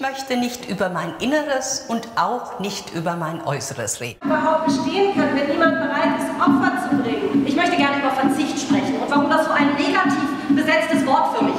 möchte nicht über mein Inneres und auch nicht über mein Äußeres reden. Überhaupt bestehen kann, wenn niemand bereit ist, Opfer zu bringen. Ich möchte gerne über Verzicht sprechen und warum das so ein negativ besetztes Wort für mich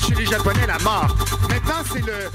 chez les Japonais la mort. Maintenant, c'est le,